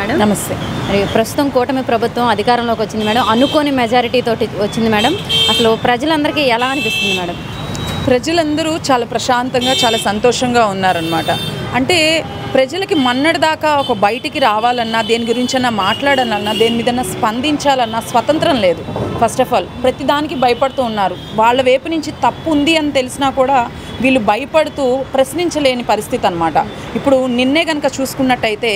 Madam. నమస్తే. మరి ప్రస్తుతం కూటమి ప్రభుత్వం అధికారంలోకి వచ్చింది మేడం. అనుకోని మెజారిటీ తోటి వచ్చింది మేడం. అసలు ప్రజలందరికీ ఎలా అనిపిస్తుంది మేడం? ప్రజలందరూ చాలా ప్రశాంతంగా చాలా సంతోషంగా ఉన్నారనమాట అంటే ప్రజలకి మన్నటిదాకా ఒక బయటికి రావాలన్నా దేని గురించైనా మాట్లాడాలన్నా దేని మీదన్నా స్పందించాలన్నా స్వతంత్రం లేదు. ఫస్ట్ ఆఫ్ ఆల్ ప్రతిదానికి భయపడుతూ ఉన్నారు. వాళ్ళ వైపు నుంచి తప్పు ఉంది అని తెలిసినా కూడా వీళ్ళు భయపడుతూ ప్రశ్నించలేని పరిస్థితి అనమాట ఇప్పుడు నిన్నే కనుక చూసుకున్నట్టయితే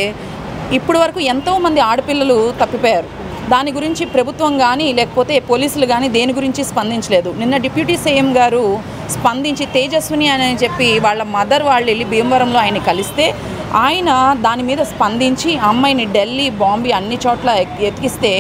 ఇప్పుడు వరకు ఎంతోమంది ఆడపిల్లలు తప్పిపోయారు. దాని గురించి ప్రభుత్వం కానీ లేకపోతే పోలీసులు కానీ దేని గురించి స్పందించలేదు. నిన్న డిప్యూటీ సీఎం గారు స్పందించి తేజస్విని అని చెప్పి వాళ్ళ మదర్ వాళ్ళు వెళ్ళి భీమవరంలో ఆయన కలిస్తే ఆయన దాని మీద స్పందించి అమ్మాయిని ఢిల్లీ బాంబే అన్ని చోట్ల ఎతికిస్తే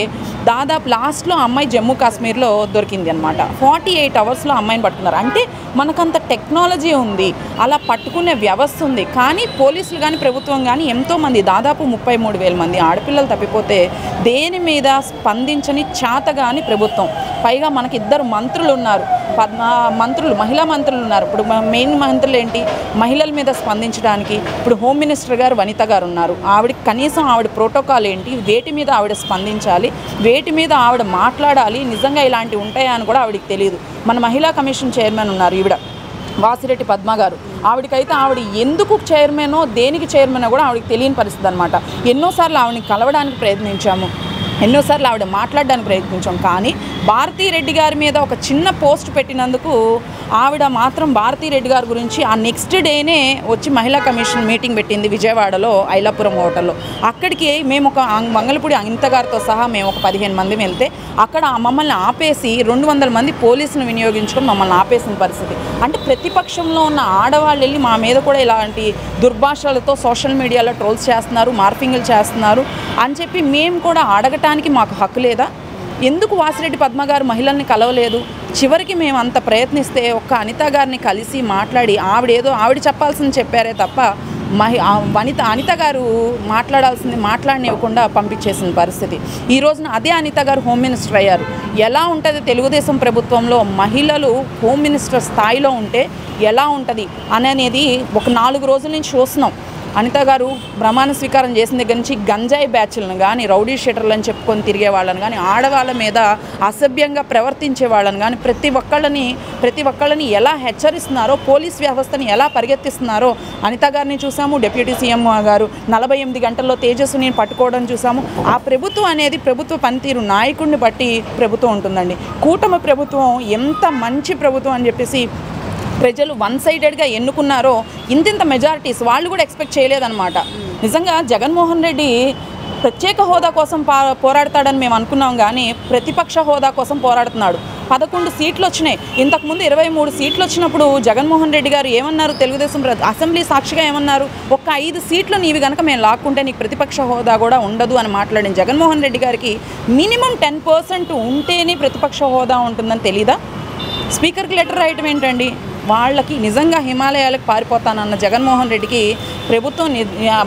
దాదాపు లాస్ట్లో అమ్మాయి జమ్మూ కాశ్మీర్లో దొరికింది అనమాట ఫార్టీ ఎయిట్ అవర్స్లో అమ్మాయిని పట్టుకున్నారు. అంటే మనకంత టెక్నాలజీ ఉంది అలా పట్టుకునే వ్యవస్థ ఉంది కానీ పోలీసులు కానీ ప్రభుత్వం కానీ ఎంతోమంది దాదాపు ముప్పై మూడు వేల మంది ఆడపిల్లలు తప్పిపోతే దేని మీద స్పందించని చేతగాని ప్రభుత్వం. పైగా మనకి ఇద్దరు మంత్రులు ఉన్నారు పద్మ మంత్రులు మహిళా మంత్రులు ఉన్నారు. ఇప్పుడు మెయిన్ మంత్రులు ఏంటి? మహిళల మీద స్పందించడానికి ఇప్పుడు హోమ్ మినిస్టర్ గారు వనిత గారు ఉన్నారు. ఆవిడ కనీసం ఆవిడ ప్రోటోకాల్ ఏంటి? వేటి మీద ఆవిడ స్పందించాలి? వేటి మీద ఆవిడ మాట్లాడాలి? నిజంగా ఇలాంటివి ఉంటాయా అని కూడా ఆవిడకి తెలియదు మన మహిళా కమిషన్ చైర్మన్ ఉన్నారు ఈవిడ వాసిరెడ్డి పద్మ గారు. ఆవిడకైతే ఆవిడ ఎందుకు చైర్మనో దేనికి చైర్మనో కూడా ఆవిడకి తెలియని పరిస్థితి అనమాట ఎన్నోసార్లు ఆవిడని కలవడానికి ప్రయత్నించాము. ఎన్నోసార్లు ఆవిడ మాట్లాడడానికి ప్రయత్నించాం. కానీ భారతీ రెడ్డి గారి మీద ఒక చిన్న పోస్ట్ పెట్టినందుకు ఆవిడ మాత్రం భారతీ రెడ్డి గారి గురించి ఆ నెక్స్ట్ డేనే వచ్చి మహిళా కమిషన్ మీటింగ్ పెట్టింది విజయవాడలో ఐలాపురం హోటల్లో. అక్కడికి మేము ఒక మంగళపూడి అనిత గారితో సహా మేము ఒక పదిహేను మంది వెళ్తే అక్కడ ఆ మమ్మల్ని ఆపేసి రెండు వందల మంది పోలీసులు వినియోగించుకొని మమ్మల్ని ఆపేసిన పరిస్థితి. అంటే ప్రతిపక్షంలో ఉన్న ఆడవాళ్ళు వెళ్ళి మా మీద కూడా ఇలాంటి దుర్భాషలతో సోషల్ మీడియాలో ట్రోల్స్ చేస్తున్నారు మార్ఫింగ్లు చేస్తున్నారు అని చెప్పి మేము కూడా అడగటానికి మాకు హక్కు లేదా? ఎందుకు వాసిరెడ్డి పద్మ గారు మహిళల్ని కలవలేదు? చివరికి మేము అంత ప్రయత్నిస్తే ఒక్క అనిత గారిని కలిసి మాట్లాడి ఆవిడేదో ఆవిడ చెప్పాల్సింది చెప్పారే తప్ప మహి వనిత అనిత గారు మాట్లాడాల్సింది మాట్లాడనివ్వకుండా పంపించేసిన పరిస్థితి. ఈ రోజున అదే అనిత గారు హోమ్ మినిస్టర్ అయ్యారు. ఎలా ఉంటుంది తెలుగుదేశం ప్రభుత్వంలో మహిళలు హోమ్ మినిస్టర్ స్థాయిలో ఉంటే ఎలా ఉంటుంది? అనేది ఒక నాలుగు రోజుల నుంచి చూస్తున్నాం. అనిత గారు ప్రమాణ స్వీకారం చేసిన దగ్గర నుంచి గంజాయి బ్యాచ్లను కానీ రౌడీ షీటర్లను చెప్పుకొని తిరిగే వాళ్ళని కానీ ఆడవాళ్ళ మీద అసభ్యంగా ప్రవర్తించే వాళ్ళని కానీ ప్రతి ఒక్కళ్ళని ప్రతి ఒక్కళ్ళని ఎలా హెచ్చరిస్తున్నారో పోలీస్ వ్యవస్థని ఎలా పరిగెత్తిస్తున్నారో అనిత గారిని చూసాము. డిప్యూటీ సీఎం గారు నలభై ఎనిమిది గంటల్లో తేజస్సుని పట్టుకోవడం చూసాము. ఆ ప్రభుత్వం అనేది ప్రభుత్వ పనితీరు నాయకుడిని బట్టి ప్రభుత్వం ఉంటుందండి. కూటమి ప్రభుత్వం ఎంత మంచి ప్రభుత్వం అని చెప్పేసి ప్రజలు వన్ సైడెడ్గా ఎన్నుకున్నారో ఇంతింత మెజారిటీస్ వాళ్ళు కూడా ఎక్స్పెక్ట్ చేయలేదన్నమాట. నిజంగా జగన్మోహన్ రెడ్డి ప్రత్యేక హోదా కోసం పా పోరాడతాడని మేము అనుకున్నాం కానీ ప్రతిపక్ష హోదా కోసం పోరాడుతున్నాడు. పదకొండు సీట్లు వచ్చినాయి. ఇంతకుముందు ఇరవై మూడు సీట్లు వచ్చినప్పుడు జగన్మోహన్ రెడ్డి గారు ఏమన్నారు? తెలుగుదేశం అసెంబ్లీ సాక్షిగా ఏమన్నారు? ఒక్క ఐదు సీట్లు నీవి కనుక మేము లాక్కుంటే నీకు ప్రతిపక్ష హోదా కూడా ఉండదు అని మాట్లాడిన జగన్మోహన్ రెడ్డి గారికి. మినిమం టెన్ పర్సెంట్ ఉంటేనే ప్రతిపక్ష హోదా ఉంటుందని తెలీదా? స్పీకర్కి లెటర్ రాయటం ఏంటండి? వాళ్ళకి నిజంగా హిమాలయాలకు పారిపోతానన్న జగన్మోహన్ రెడ్డికి ప్రభుత్వం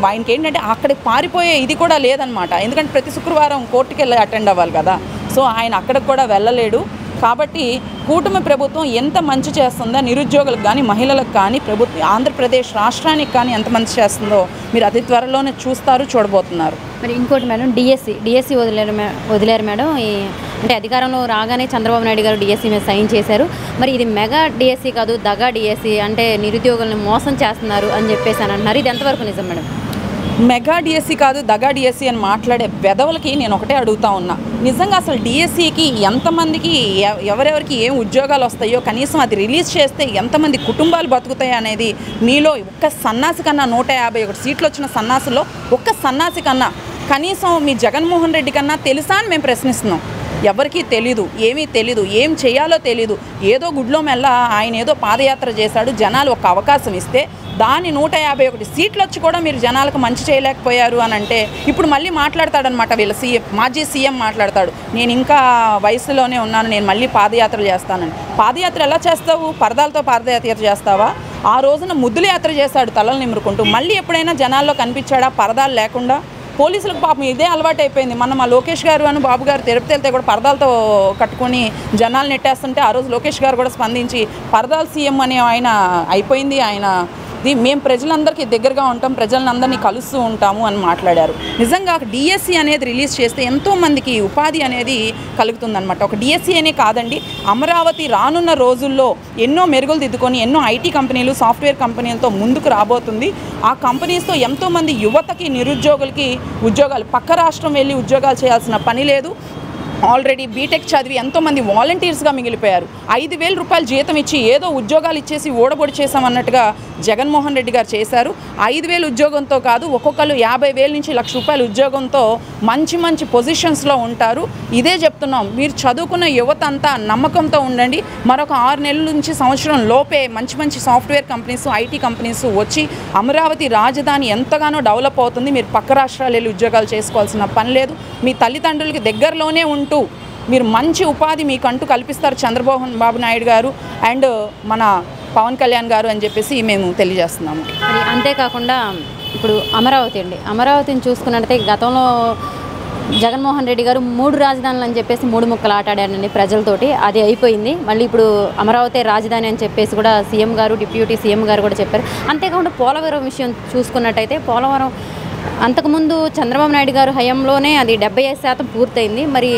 ఆయనకి ఏంటంటే అక్కడికి పారిపోయే ఇది కూడా లేదనమాట ఎందుకంటే ప్రతి శుక్రవారం కోర్టుకి వెళ్ళి అటెండ్ అవ్వాలి కదా. సో ఆయన అక్కడికి కూడా వెళ్ళలేడు. కాబట్టి కూటమి ప్రభుత్వం ఎంత మంచి చేస్తుందో నిరుద్యోగులకు కానీ మహిళలకు కానీ ప్రభుత్వం ఆంధ్రప్రదేశ్ రాష్ట్రానికి కానీ ఎంత మంచి చేస్తుందో మీరు అతి త్వరలోనే చూస్తారు చూడబోతున్నారు. మరి ఇంకోటి మేడం డిఎస్సి డిఎస్సి వదిలేరు వదిలేరు మేడం. ఈ అంటే అధికారంలో రాగానే చంద్రబాబు నాయుడు గారు డిఎస్సి మీద సైన్ చేశారు. మరి ఇది మెగా డిఎస్సి కాదు దగా డిఎస్సి అంటే నిరుద్యోగులను మోసం చేస్తున్నారు అని చెప్పేసి అని అంటున్నారు ఇది ఎంతవరకు నిజం మేడం? మెగా డిఎస్సీ కాదు దగా డిఎస్సీ అని మాట్లాడే వెధవలకి నేను ఒకటే అడుగుతా ఉన్నా. నిజంగా అసలు డిఎస్సీకి ఎంతమందికి ఎవరెవరికి ఏం ఉద్యోగాలు వస్తాయో కనీసం అది రిలీజ్ చేస్తే ఎంతమంది కుటుంబాలు బతుకుతాయి అనేది మీలో ఒక్క సన్నాసి కన్నా నూట యాభై ఒకటి సీట్లు వచ్చిన సన్నాసుల్లో ఒక్క సన్నాసి కన్నా కనీసం మీ జగన్మోహన్ రెడ్డి కన్నా తెలుసా అని మేము ప్రశ్నిస్తున్నాం. ఎవరికీ తెలీదు ఏమీ తెలీదు ఏం చేయాలో తెలీదు. ఏదో గుడ్లో మెల్ల ఆయన ఏదో పాదయాత్ర చేశాడు జనాలు ఒక అవకాశం ఇస్తే దాని నూట యాభై ఒకటి సీట్లు వచ్చి కూడా మీరు జనాలకు మంచి చేయలేకపోయారు అని అంటే ఇప్పుడు మళ్ళీ మాట్లాడతాడనమాట వీళ్ళ సీఎం మాజీ సీఎం మాట్లాడతాడు. నేను ఇంకా వయసులోనే ఉన్నాను నేను మళ్ళీ పాదయాత్ర చేస్తానని. పాదయాత్ర ఎలా చేస్తావు? పరదాలతో పాదయాత్ర చేస్తావా? ఆ రోజున ముద్దుల యాత్ర చేశాడు తలలు నిమురుకుంటూ. మళ్ళీ ఎప్పుడైనా జనాల్లో కనిపించాడా పరదాలు లేకుండా? పోలీసులకు పాపం ఇదే అలవాటు అయిపోయింది. మన ఆ లోకేష్ గారు అని బాబు గారు తిరుపతి వెళ్తే కూడా పరదాలతో కట్టుకొని జనాలు నెట్టేస్తుంటే ఆ రోజు లోకేష్ గారు కూడా స్పందించి పరదాల సీఎం అని ఆయన అయిపోయింది ఆయన మేము ప్రజలందరికీ దగ్గరగా ఉంటాం ప్రజలందరినీ కలుస్తూ ఉంటాము అని మాట్లాడారు. నిజంగా డిఎస్సి అనేది రిలీజ్ చేస్తే ఎంతోమందికి ఉపాధి అనేది కలుగుతుందన్నమాట. ఒక డిఎస్సి అనే కాదండి అమరావతి రానున్న రోజుల్లో ఎన్నో మెరుగులు దిద్దుకొని ఎన్నో ఐటీ కంపెనీలు సాఫ్ట్వేర్ కంపెనీలతో ముందుకు రాబోతుంది. ఆ కంపెనీస్తో ఎంతోమంది యువతకి నిరుద్యోగులకి ఉద్యోగాలు పక్క రాష్ట్రం వెళ్ళి ఉద్యోగాలు చేయాల్సిన పని లేదు. ఆల్రెడీ బీటెక్ చదివి ఎంతోమంది వాలంటీర్స్గా మిగిలిపోయారు. ఐదు వేల రూపాయలు జీతం ఇచ్చి ఏదో ఉద్యోగాలు ఇచ్చేసి ఓడబొడి చేశామన్నట్టుగా జగన్మోహన్ రెడ్డి గారు చేశారు. ఐదు వేలు ఉద్యోగంతో కాదు ఒక్కొక్కరు యాభై వేల నుంచి లక్ష రూపాయల ఉద్యోగంతో మంచి మంచి పొజిషన్స్లో ఉంటారు. ఇదే చెప్తున్నాం మీరు చదువుకున్న యువత అంతా నమ్మకంతో ఉండండి. మరొక ఆరు నెలల నుంచి సంవత్సరం లోపే మంచి మంచి సాఫ్ట్వేర్ కంపెనీస్ ఐటీ కంపెనీస్ వచ్చి అమరావతి రాజధాని ఎంతగానో డెవలప్ అవుతుంది. మీరు పక్క రాష్ట్రాలు వెళ్ళి ఉద్యోగాలు చేసుకోవాల్సిన పని లేదు. మీ తల్లిదండ్రులకి దగ్గరలోనే ఉంటూ మీరు మంచి ఉపాధి మీకంటూ కల్పిస్తారు చంద్రబాబు బాబు నాయుడు గారు. అండ్ మన పవన్ కళ్యాణ్ గారు అని చెప్పేసి మేము తెలియజేస్తున్నాము. అంతేకాకుండా ఇప్పుడు అమరావతి అండి. అమరావతిని చూసుకున్నట్టయితే గతంలో జగన్మోహన్ రెడ్డి గారు మూడు రాజధానులు అని చెప్పేసి మూడు ముక్కలు ఆటాడానండి ప్రజలతోటి. అది అయిపోయింది. మళ్ళీ ఇప్పుడు అమరావతి రాజధాని అని చెప్పేసి కూడా సీఎం గారు డిప్యూటీ సీఎం గారు కూడా చెప్పారు. అంతేకాకుండా పోలవరం విషయం చూసుకున్నట్టయితే పోలవరం అంతకుముందు చంద్రబాబు నాయుడు గారు హయాంలోనే అది డెబ్బై ఐదు శాతం పూర్తయింది. మరి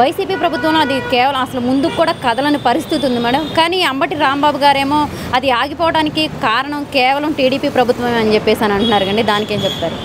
వైసీపీ ప్రభుత్వంలో అది కేవలం అసలు ముందుకు కూడా కదలని పరిస్థితి ఉంది మేడం. కానీ అంబటి రాంబాబు గారేమో అది ఆగిపోవడానికి కారణం కేవలం టీడీపీ ప్రభుత్వమే అని చెప్పేసి అని అంటున్నారు కండి. దానికి ఏం చెప్తారు?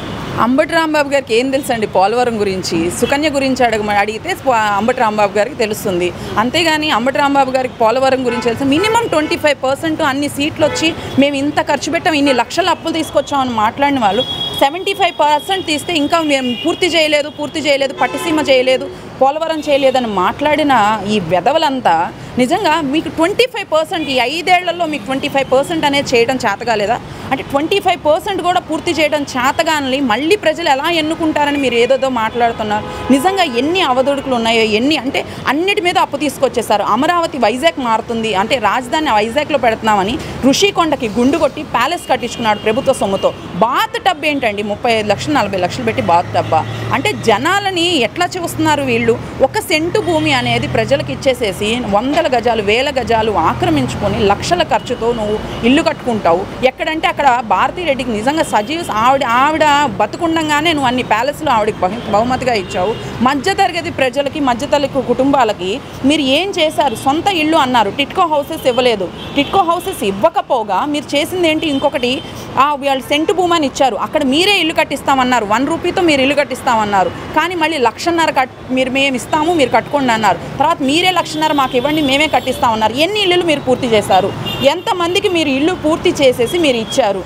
అంబటి రాంబాబు గారికి ఏం తెలుసండి పోలవరం గురించి సుకన్య గురించి అడగ అడిగితే అంబటి రాంబాబు గారికి తెలుస్తుంది. అంతేగాని అంబటి రాంబాబు గారికి పోలవరం గురించి తెలుసు. మినిమం ట్వంటీ ఫైవ్ పర్సెంట్ అన్ని సీట్లు వచ్చి మేము ఇంత ఖర్చు పెట్టాం ఇన్ని లక్షల అప్పులు తీసుకొచ్చామని మాట్లాడిన వాళ్ళు సెవెంటీ ఫైవ్ పర్సెంట్ తీస్తే ఇంకా మేము పూర్తి చేయలేదు పూర్తి చేయలేదు పట్టిసీమ చేయలేదు. పోలవరం చేయలేదని మాట్లాడిన ఈ వెధవలంతా నిజంగా మీకు ట్వంటీ ఫైవ్ పర్సెంట్ ఈ ఐదేళ్ళలో మీకు ట్వంటీ ఫైవ్ పర్సెంట్ అనేది చేయడం చేతగాలేదా? అంటే ట్వంటీ ఫైవ్ పర్సెంట్ కూడా పూర్తి చేయడం చేతగాని మళ్ళీ ప్రజలు ఎలా ఎన్నుకుంటారని మీరు ఏదోదో మాట్లాడుతున్నారు? నిజంగా ఎన్ని అవదొడుకులు ఉన్నాయో ఎన్ని అంటే అన్నిటి మీద అప్పు తీసుకొచ్చేసారు అమరావతి వైజాగ్ మారుతుంది. అంటే రాజధాని వైజాగ్లో పెడుతున్నామని ఋషికొండకి గుండు కొట్టి ప్యాలెస్ కట్టించుకున్నాడు ప్రభుత్వ సొమ్ముతో. బాత్ టబ్ ఏంటండి? ముప్పై ఐదు లక్షలు నలభై లక్షలు పెట్టి బాత్ టబ్బా. అంటే జనాలని ఎట్లా చూస్తున్నారు వీళ్ళు? ఒక సెంటు భూమి అనేది ప్రజలకు ఇచ్చేసేసి వందల గజాలు వేల గజాలు ఆక్రమించుకొని లక్షల ఖర్చుతో నువ్వు ఇల్లు కట్టుకుంటావు. ఎక్కడంటే అక్కడ భారతీ రెడ్డికి నిజంగా సజీవ ఆవిడ ఆవిడ బతుకుండగానే నువ్వు అన్ని ప్యాలెస్లు ఆవిడకి బహు- బహుమతిగా ఇచ్చావు. మధ్యతరగతి ప్రజలకి మధ్యతరగతి కుటుంబాలకి మీరు ఏం చేశారు? సొంత ఇల్లు అన్నారు. టిట్కో హౌసెస్ ఇవ్వలేదు. టిట్కో హౌసెస్ ఇవ్వకపోగా మీరు చేసింది ఏంటి ఇంకొకటి వాళ్ళు సెంటు భూమని ఇచ్చారు. అక్కడ మీరే ఇల్లు కట్టిస్తామన్నారు. వన్ రూపీతో మీరు ఇల్లు కట్టిస్తామన్నారు. కానీ మళ్ళీ లక్షన్నర కట్ మీరు మేము ఇస్తాము మీరు కట్టుకోండి అన్నారు. తర్వాత మీరే లక్షన్నర మాకు ఇవ్వండి మేమే కట్టిస్తామన్నారు. ఎన్ని ఇల్లులు మీరు పూర్తి చేశారు? ఎంతమందికి మీరు ఇల్లు పూర్తి చేసేసి మీరు ఇచ్చారు?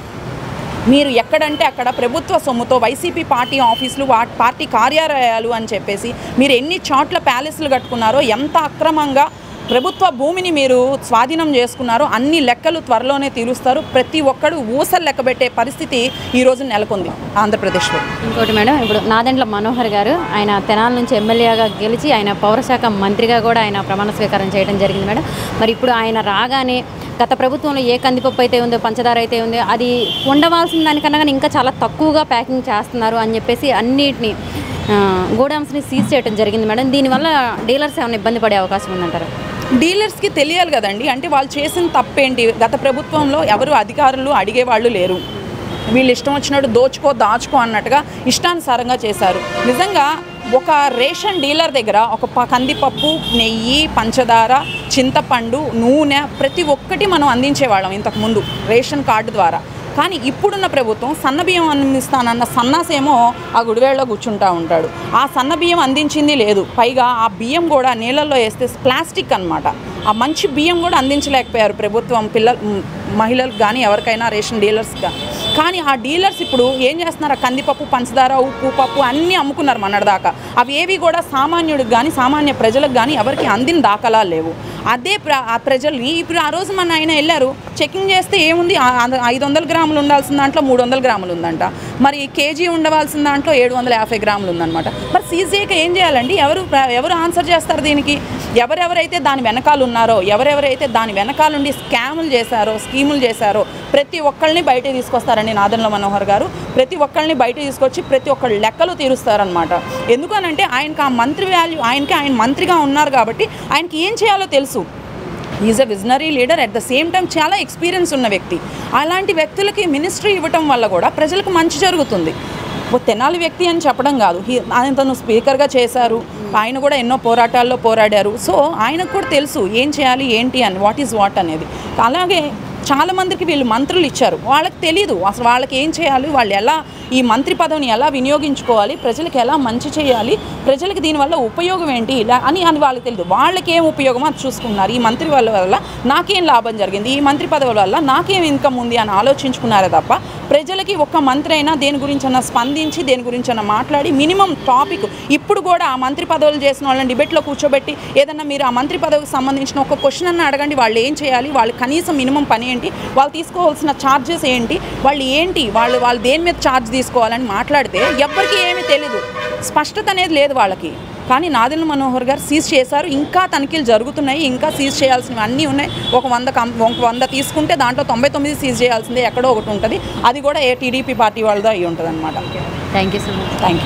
మీరు ఎక్కడంటే అక్కడ ప్రభుత్వ సొమ్ముతో వైసీపీ పార్టీ ఆఫీసులు వా పార్టీ కార్యాలయాలు అని చెప్పేసి మీరు ఎన్ని చోట్ల ప్యాలెస్లు కట్టుకున్నారో ఎంత అక్రమంగా ప్రభుత్వ భూమిని మీరు స్వాధీనం చేసుకున్నారు. అన్ని లెక్కలు త్వరలోనే తీరుస్తారు. ప్రతి ఒక్కడు ఊసలు లెక్కబెట్టే పరిస్థితి ఈరోజు నెలకొంది ఆంధ్రప్రదేశ్లో. ఇంకోటి మేడం ఇప్పుడు నాదెండ్ల మనోహర్ గారు ఆయన తెనాల నుంచి ఎమ్మెల్యేగా గెలిచి ఆయన పౌరశాఖ మంత్రిగా కూడా ఆయన ప్రమాణ స్వీకారం చేయడం జరిగింది మేడం. మరి ఇప్పుడు ఆయన రాగానే గత ప్రభుత్వంలో ఏ కందిపప్పు అయితే ఉందో పంచదార అయితే ఉందో అది ఉండవలసిన దానికన్నా కానీ ఇంకా చాలా తక్కువగా ప్యాకింగ్ చేస్తున్నారు అని చెప్పేసి అన్నిటిని గోడౌన్స్ని సీజ్ చేయడం జరిగింది మేడం. దీనివల్ల డీలర్స్ ఏమైనా ఇబ్బంది పడే అవకాశం ఉందంటారు? డీలర్స్కి తెలియాలి కదండి. అంటే వాళ్ళు చేసిన తప్పేంటి? గత ప్రభుత్వంలో ఎవరు అధికారులు అడిగేవాళ్ళు లేరు. వీళ్ళు ఇష్టం వచ్చినట్టు దోచుకో దాచుకో అన్నట్టుగా ఇష్టానుసారంగా చేశారు. నిజంగా ఒక రేషన్ డీలర్ దగ్గర ఒక కందిపప్పు నెయ్యి పంచదార చింతపండు నూనె ప్రతి ఒక్కటి మనం అందించేవాళ్ళం ఇంతకుముందు రేషన్ కార్డు ద్వారా. కానీ ఇప్పుడున్న ప్రభుత్వం సన్నబియ్యం అందిస్తానన్న సన్నాసేమో ఆ గుడివేళ్ళలో కూర్చుంటా ఉంటాడు. ఆ సన్న బియ్యం అందించింది లేదు. పైగా ఆ బియ్యం కూడా నీళ్ళల్లో వేస్తే ప్లాస్టిక్ అన్నమాట. ఆ మంచి బియ్యం కూడా అందించలేకపోయారు ప్రభుత్వం పిల్లలు మహిళలకు కానీ ఎవరికైనా రేషన్ డీలర్స్గా కానీ ఆ డీలర్స్ ఇప్పుడు ఏం చేస్తున్నారు? కందిపప్పు పంచదార ఉప్పు పప్పు అన్నీ అమ్ముకున్నారు మొన్నటిదాకా అవి ఏవి కూడా సామాన్యుడికి కానీ సామాన్య ప్రజలకు కానీ ఎవరికి అందిన దాఖలా లేవు. అదే ప్ర ఆ ప్రజల్ని ఇప్పుడు ఆ రోజు మన ఆయన వెళ్ళారు చెకింగ్ చేస్తే ఏముంది? ఆ- ఐదు వందల గ్రాములు ఉండాల్సిన దాంట్లో మూడు వందల గ్రాములు ఉందంట. మరి కేజీ ఉండవలసిన దాంట్లో ఏడు వందల యాభై గ్రాములు ఉందన్నమాట. మరి సీజ్ ఏం చేయాలండి? ఎవరు ఎవరు ఆన్సర్ చేస్తారు దీనికి? ఎవరెవరైతే దాని వెనకాల ఉన్నారో ఎవరెవరైతే దాని వెనకాలండి స్కాములు చేశారో స్కీములు చేశారో ప్రతి ఒక్కళ్ళని బయట తీసుకొస్తారండి నాదన్ల మనోహర్ గారు. ప్రతి ఒక్కళ్ళని బయట తీసుకొచ్చి ప్రతి ఒక్కళ్ళు లెక్కలు తీరుస్తారనమాట ఎందుకనంటే ఆయనకు ఆ మంత్రి వాల్యూ ఆయనకి ఆయన మంత్రిగా ఉన్నారు కాబట్టి ఆయనకి ఏం చేయాలో తెలుసు. Is a visionary leader at the same time చాలా ఎక్స్పీరియన్స్ ఉన్న వ్యక్తి. అలాంటి వ్యక్తులకి మినిస్ట్రీ ఇవ్వటం వల్ల కూడా ప్రజలకు మంచి జరుగుతుంది. తెనాలి వ్యక్తి అని చెప్పడం కాదు. హీ- ఆయన తను స్పీకర్గా చేశారు. ఆయన కూడా ఎన్నో పోరాటాల్లో పోరాడారు. సో ఆయనకు కూడా తెలుసు ఏం చేయాలి ఏంటి అని వాట్ ఈజ్ వాట్ అనేది. అలాగే చాలామందికి వీళ్ళు మంత్రులు ఇచ్చారు. వాళ్ళకి తెలియదు అసలు వాళ్ళకి ఏం చేయాలి వాళ్ళు ఎలా ఈ మంత్రి పదవిని ఎలా వినియోగించుకోవాలి? ప్రజలకు ఎలా మంచి చేయాలి? ప్రజలకు దీనివల్ల ఉపయోగం ఏంటి? ఇలా అని అని వాళ్ళకి తెలియదు వాళ్ళకి ఏం ఉపయోగం అది చూసుకున్నారు ఈ మంత్రి వాళ్ళ వల్ల నాకేం లాభం జరిగింది? ఈ మంత్రి పదవుల వల్ల నాకేం ఇన్కమ్ ఉంది అని ఆలోచించుకున్నారే తప్ప ప్రజలకి ఒక్క మంత్రి అయినా దేని గురించి అన్నా స్పందించి దేని గురించి అన్నా మాట్లాడి మినిమం టాపిక్ ఇప్పుడు కూడా ఆ మంత్రి పదవులు చేసిన వాళ్ళని డిబేట్లో కూర్చోబెట్టి ఏదన్నా మీరు ఆ మంత్రి పదవికి సంబంధించిన ఒక క్వశ్చన్ అన్న అడగండి. వాళ్ళు ఏం చేయాలి? వాళ్ళు కనీసం మినిమం పని ఏంటి? వాళ్ళు తీసుకోవాల్సిన ఛార్జెస్ ఏంటి? వాళ్ళు ఏంటి? వాళ్ళు వాళ్ళు దేని మీద ఛార్జ్ తీసుకోవాలని మాట్లాడితే ఎవ్వరికి ఏమీ తెలీదు. స్పష్టత అనేది లేదు వాళ్ళకి. కానీ నాదిల్ మనోహర్ గారు సీజ్ చేశారు. ఇంకా తనిఖీలు జరుగుతున్నాయి. ఇంకా సీజ్ చేయాల్సినవి అన్నీ ఉన్నాయి. ఒక వంద కం ఒక వంద తీసుకుంటే దాంట్లో తొంభై తొమ్మిది సీజ్ చేయాల్సిందే ఎక్కడో ఒకటి ఉంటుంది. అది కూడా ఏ టీడీపీ పార్టీ వాళ్ళదో అయి ఉంటుంది అనమాట thank you so much thank you